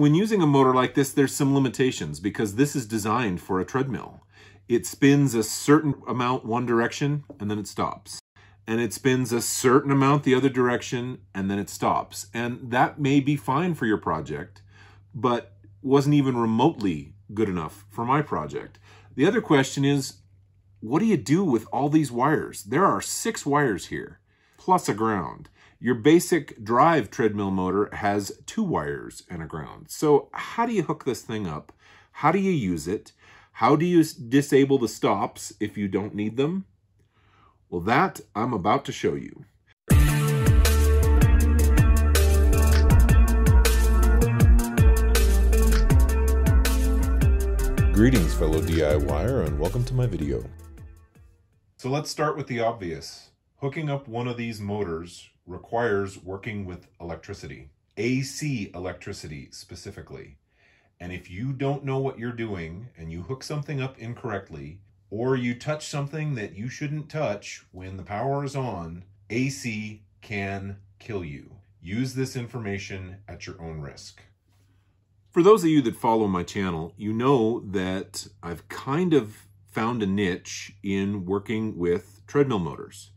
When using a motor like this, there's some limitations because this is designed for a treadmill. It spins a certain amount one direction and then it stops. And it spins a certain amount the other direction and then it stops. And that may be fine for your project, but wasn't even remotely good enough for my project. The other question is, what do you do with all these wires? There are six wires here, plus a ground. Your basic drive treadmill motor has two wires and a ground. So how do you hook this thing up? How do you use it? How do you disable the stops if you don't need them? Well, that I'm about to show you. Greetings, fellow DIYer, and welcome to my video. So let's start with the obvious. Hooking up one of these motors requires working with electricity, AC electricity specifically. And if you don't know what you're doing and you hook something up incorrectly, or you touch something that you shouldn't touch when the power is on, AC can kill you. Use this information at your own risk. For those of you that follow my channel, you know that I've kind of found a niche in working with treadmill motors.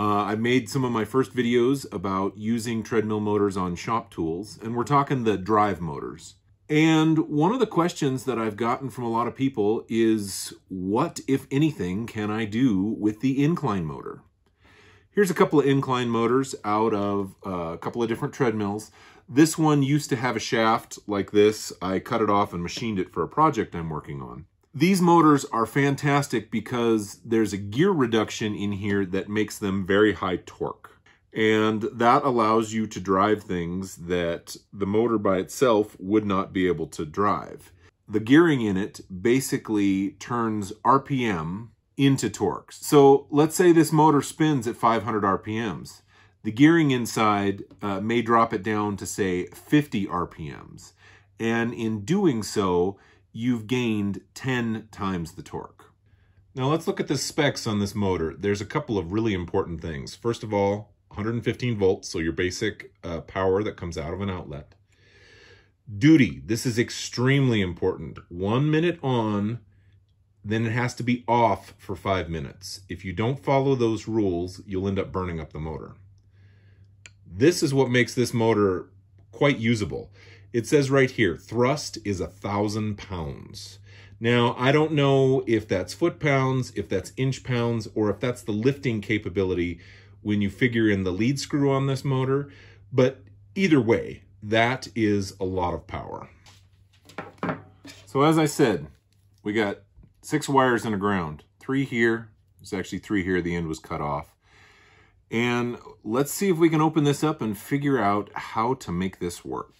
Uh, I made some of my first videos about using treadmill motors on shop tools, and we're talking the drive motors. And one of the questions that I've gotten from a lot of people is, what, if anything, can I do with the incline motor? Here's a couple of incline motors out of uh, a couple of different treadmills. This one used to have a shaft like this. I cut it off and machined it for a project I'm working on. These motors are fantastic because there's a gear reduction in here that makes them very high torque. And that allows you to drive things that the motor by itself would not be able to drive. The gearing in it basically turns RPM into torque. So let's say this motor spins at 500 RPMs. The gearing inside uh, may drop it down to say 50 RPMs. And in doing so, you've gained 10 times the torque. Now let's look at the specs on this motor. There's a couple of really important things. First of all, 115 volts, so your basic uh, power that comes out of an outlet. Duty, this is extremely important. One minute on, then it has to be off for five minutes. If you don't follow those rules, you'll end up burning up the motor. This is what makes this motor quite usable. It says right here, thrust is a thousand pounds. Now, I don't know if that's foot pounds, if that's inch pounds, or if that's the lifting capability when you figure in the lead screw on this motor, but either way, that is a lot of power. So as I said, we got six wires and the ground, three here, there's actually three here, the end was cut off. And let's see if we can open this up and figure out how to make this work.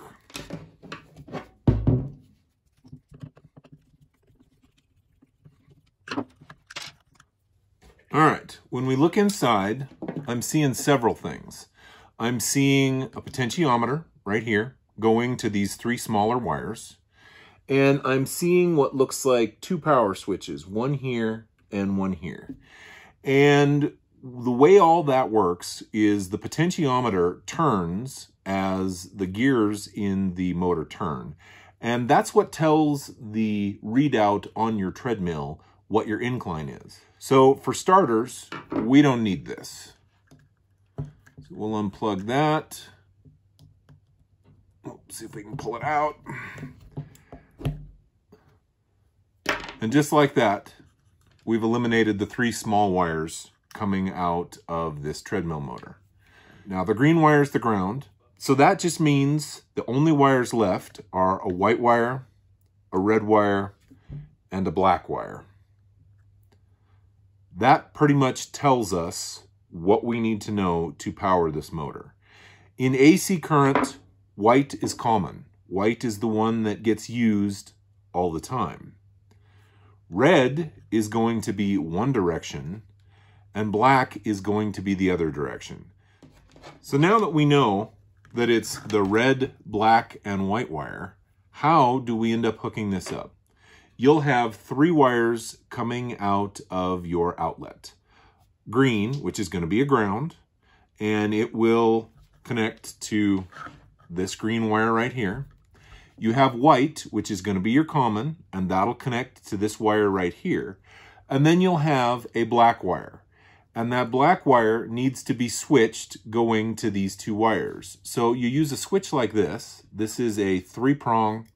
All right, when we look inside, I'm seeing several things. I'm seeing a potentiometer right here going to these three smaller wires. And I'm seeing what looks like two power switches, one here and one here. And the way all that works is the potentiometer turns as the gears in the motor turn. And that's what tells the readout on your treadmill what your incline is. So for starters, we don't need this. So we'll unplug that. see if we can pull it out. And just like that, we've eliminated the three small wires coming out of this treadmill motor. Now the green wire is the ground. So that just means the only wires left are a white wire, a red wire, and a black wire. That pretty much tells us what we need to know to power this motor. In AC current, white is common. White is the one that gets used all the time. Red is going to be one direction, and black is going to be the other direction. So now that we know that it's the red, black, and white wire, how do we end up hooking this up? You'll have three wires coming out of your outlet. Green, which is going to be a ground, and it will connect to this green wire right here. You have white, which is going to be your common, and that'll connect to this wire right here. And then you'll have a black wire. And that black wire needs to be switched going to these two wires. So you use a switch like this. This is a three-prong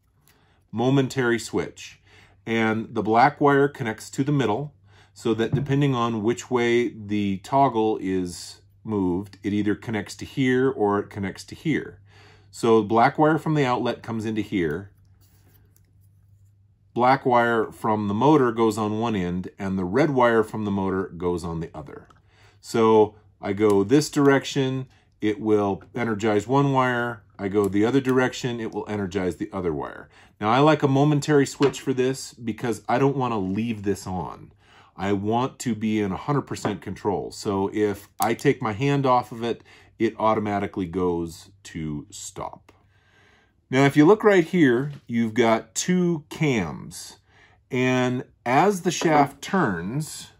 momentary switch. And the black wire connects to the middle so that depending on which way the toggle is moved, it either connects to here or it connects to here. So black wire from the outlet comes into here. Black wire from the motor goes on one end and the red wire from the motor goes on the other. So I go this direction, it will energize one wire. I go the other direction, it will energize the other wire. Now I like a momentary switch for this because I don't want to leave this on. I want to be in 100% control. So if I take my hand off of it, it automatically goes to stop. Now, if you look right here, you've got two cams. And as the shaft turns,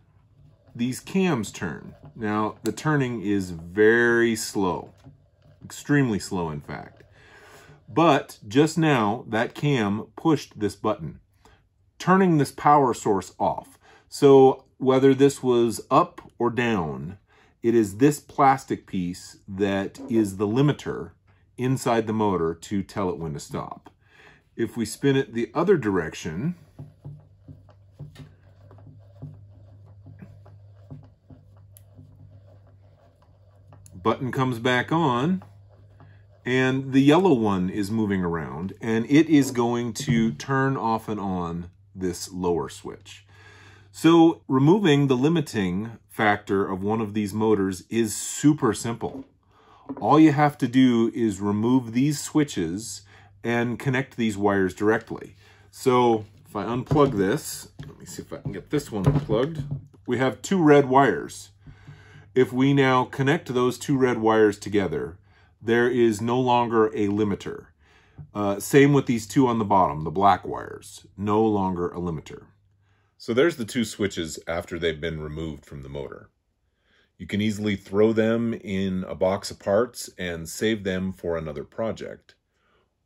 these cams turn. Now, the turning is very slow, extremely slow, in fact. But just now, that cam pushed this button, turning this power source off. So whether this was up or down, it is this plastic piece that is the limiter inside the motor to tell it when to stop. If we spin it the other direction, button comes back on, and the yellow one is moving around, and it is going to turn off and on this lower switch. So removing the limiting factor of one of these motors is super simple. All you have to do is remove these switches and connect these wires directly. So if I unplug this, let me see if I can get this one unplugged. We have two red wires. If we now connect those two red wires together, there is no longer a limiter. Uh, same with these two on the bottom, the black wires, no longer a limiter. So there's the two switches after they've been removed from the motor. You can easily throw them in a box of parts and save them for another project.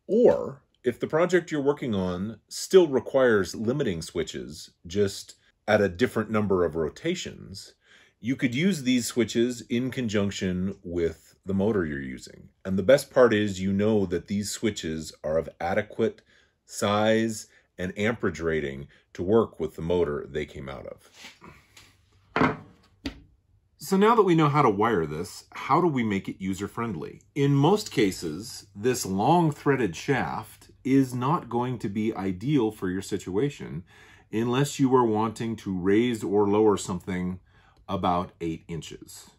Or, if the project you're working on still requires limiting switches, just at a different number of rotations, you could use these switches in conjunction with the motor you're using. And the best part is you know that these switches are of adequate size and amperage rating to work with the motor they came out of. So now that we know how to wire this, how do we make it user-friendly? In most cases, this long threaded shaft is not going to be ideal for your situation unless you are wanting to raise or lower something about 8 inches.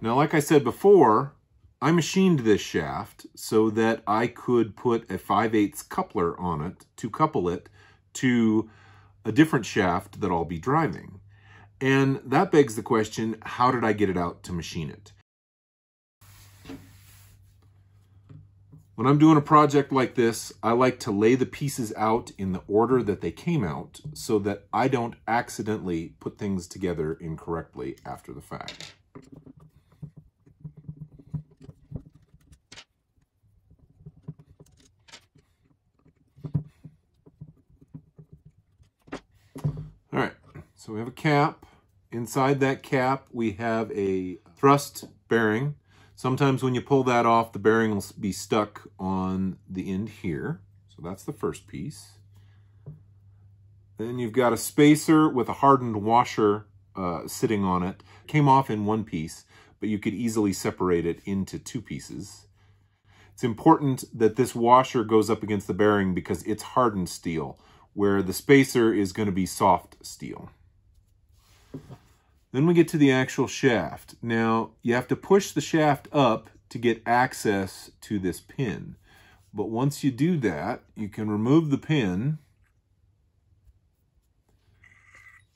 Now, like I said before, I machined this shaft so that I could put a 5 8 coupler on it to couple it to a different shaft that I'll be driving. And that begs the question, how did I get it out to machine it? When I'm doing a project like this, I like to lay the pieces out in the order that they came out so that I don't accidentally put things together incorrectly after the fact. All right, so we have a cap. Inside that cap, we have a thrust bearing. Sometimes when you pull that off, the bearing will be stuck on the end here. So that's the first piece. Then you've got a spacer with a hardened washer uh, sitting on it. Came off in one piece, but you could easily separate it into two pieces. It's important that this washer goes up against the bearing because it's hardened steel where the spacer is going to be soft steel. Then we get to the actual shaft. Now, you have to push the shaft up to get access to this pin. But once you do that, you can remove the pin,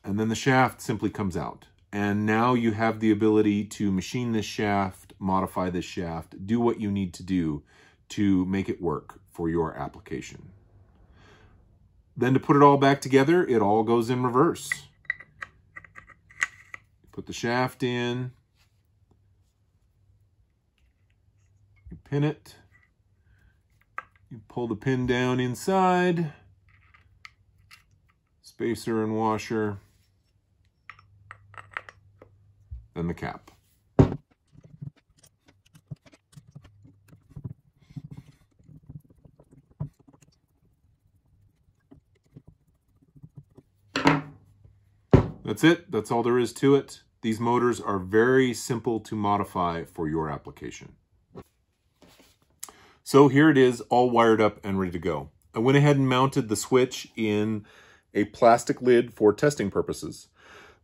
and then the shaft simply comes out. And now you have the ability to machine this shaft, modify this shaft, do what you need to do to make it work for your application. Then to put it all back together, it all goes in reverse. Put the shaft in. You pin it. You pull the pin down inside, spacer and washer, then the cap. That's it. That's all there is to it. These motors are very simple to modify for your application. So here it is, all wired up and ready to go. I went ahead and mounted the switch in a plastic lid for testing purposes.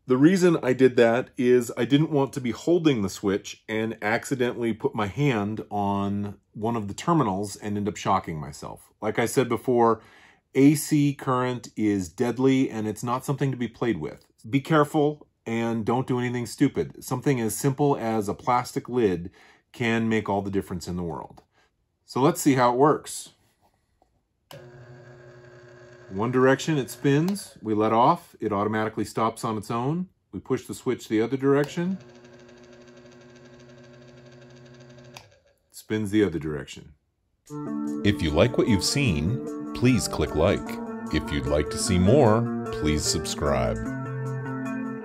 The reason I did that is I didn't want to be holding the switch and accidentally put my hand on one of the terminals and end up shocking myself. Like I said before, AC current is deadly and it's not something to be played with. Be careful and don't do anything stupid. Something as simple as a plastic lid can make all the difference in the world. So let's see how it works. One direction it spins, we let off, it automatically stops on its own. We push the switch the other direction, spins the other direction. If you like what you've seen, please click like. If you'd like to see more, please subscribe.